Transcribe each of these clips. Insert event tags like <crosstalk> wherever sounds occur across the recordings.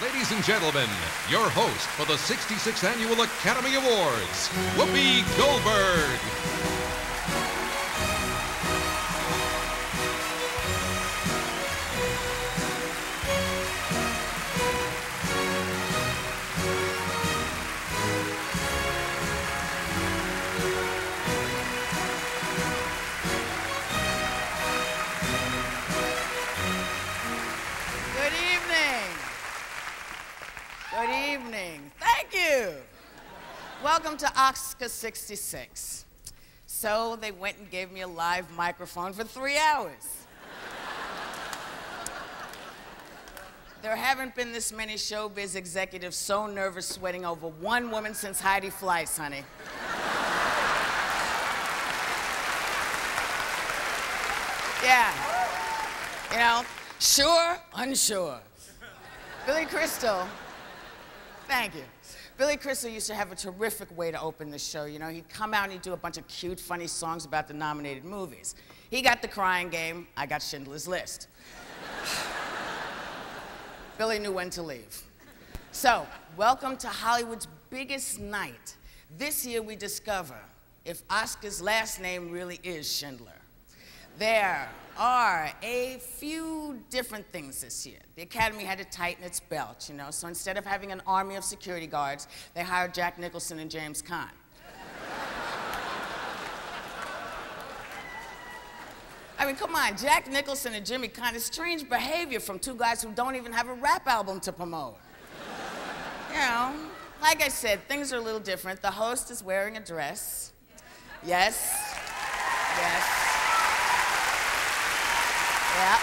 Ladies and gentlemen, your host for the 66th Annual Academy Awards, Whoopi Goldberg. Welcome to Oscar 66. So they went and gave me a live microphone for three hours. There haven't been this many showbiz executives so nervous sweating over one woman since Heidi Fleiss, honey. Yeah. You know, sure, unsure. Billy Crystal, thank you. Billy Crystal used to have a terrific way to open the show. You know, he'd come out and he'd do a bunch of cute, funny songs about the nominated movies. He got the crying game, I got Schindler's List. <sighs> Billy knew when to leave. So, welcome to Hollywood's biggest night. This year we discover if Oscar's last name really is Schindler. There are a few different things this year. The Academy had to tighten its belt, you know, so instead of having an army of security guards, they hired Jack Nicholson and James Caan. I mean, come on, Jack Nicholson and Jimmy Caan is strange behavior from two guys who don't even have a rap album to promote. You know, like I said, things are a little different. The host is wearing a dress. Yes. Yes. Yeah.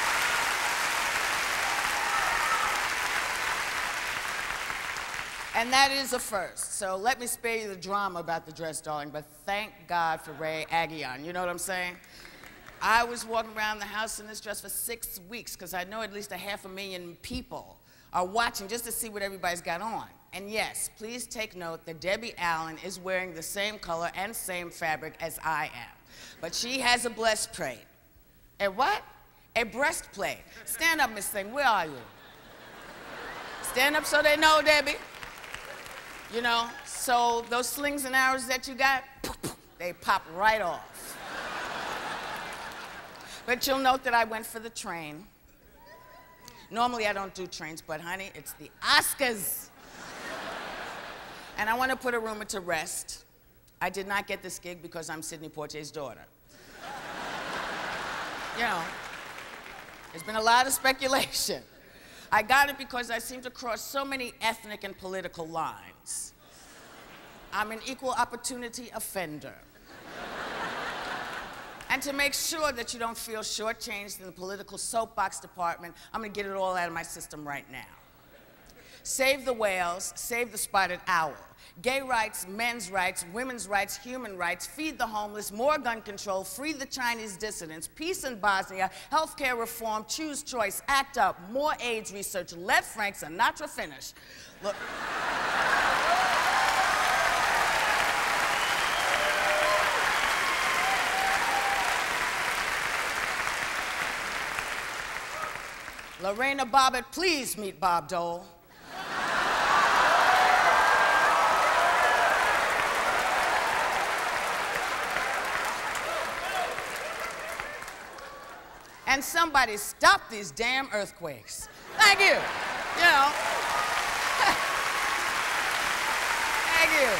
And that is a first. So let me spare you the drama about the dress, darling, but thank God for Ray Aghayan. You know what I'm saying? I was walking around the house in this dress for six weeks because I know at least a half a million people are watching just to see what everybody's got on. And yes, please take note that Debbie Allen is wearing the same color and same fabric as I am. But she has a blessed breastplate. And what? A breastplate. Stand up, Miss Thing. Where are you? Stand up so they know, Debbie. You know, so those slings and arrows that you got, they pop right off. But you'll note that I went for the train. Normally I don't do trains, but honey, it's the Oscars. And I want to put a rumor to rest. I did not get this gig because I'm Sidney Poitier's daughter. you know, there's been a lot of speculation. I got it because I seem to cross so many ethnic and political lines. I'm an equal opportunity offender. and to make sure that you don't feel shortchanged in the political soapbox department, I'm gonna get it all out of my system right now. Save the whales, save the spotted owl. Gay rights, men's rights, women's rights, human rights, feed the homeless, more gun control, free the Chinese dissidents, peace in Bosnia, healthcare reform, choose choice, act up, more AIDS research, let Frank Sinatra finish. Look. Lorena Bobbitt, please meet Bob Dole. And somebody stop these damn earthquakes. Thank you. You know. <laughs> Thank you. <laughs>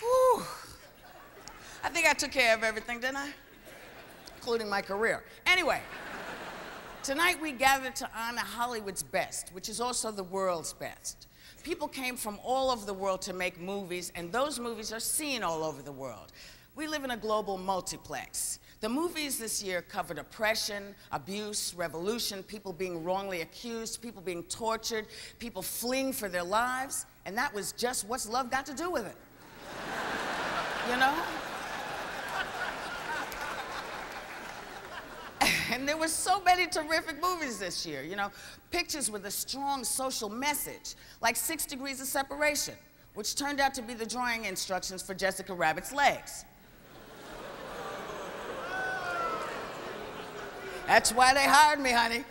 Whew. I think I took care of everything, didn't I? Including my career. Anyway, tonight we gather to honor Hollywood's best, which is also the world's best. People came from all over the world to make movies, and those movies are seen all over the world. We live in a global multiplex. The movies this year covered oppression, abuse, revolution, people being wrongly accused, people being tortured, people fleeing for their lives, and that was just what's love got to do with it. <laughs> You know? And there were so many terrific movies this year, you know, pictures with a strong social message, like Six Degrees of Separation, which turned out to be the drawing instructions for Jessica Rabbit's legs. That's why they hired me, honey.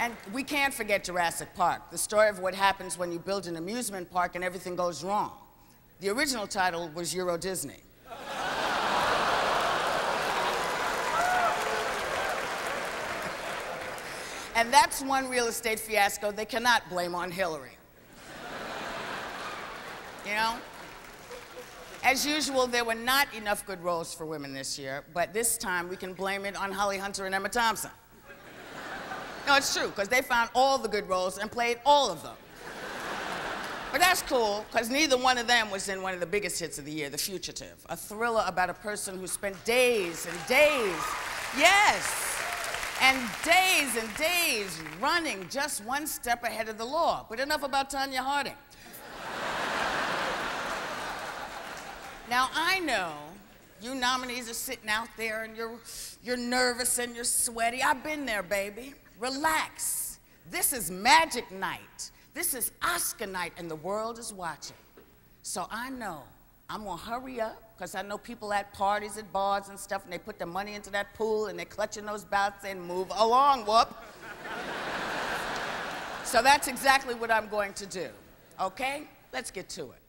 And we can't forget Jurassic Park, the story of what happens when you build an amusement park and everything goes wrong. The original title was Euro Disney. And that's one real estate fiasco they cannot blame on Hillary. You know? As usual, there were not enough good roles for women this year, but this time we can blame it on Holly Hunter and Emma Thompson. No, it's true, because they found all the good roles and played all of them. But that's cool, because neither one of them was in one of the biggest hits of the year, The Fugitive, a thriller about a person who spent days and days, yes, and days and days running just one step ahead of the law. But enough about Tonya Harding. now, I know you nominees are sitting out there and you're, you're nervous and you're sweaty. I've been there, baby. Relax. This is magic night. This is Oscar night, and the world is watching. So I know I'm gonna hurry up, because I know people at parties, at bars, and stuff, and they put their money into that pool and they're clutching those belts and move along, whoop. so that's exactly what I'm going to do. Okay? Let's get to it.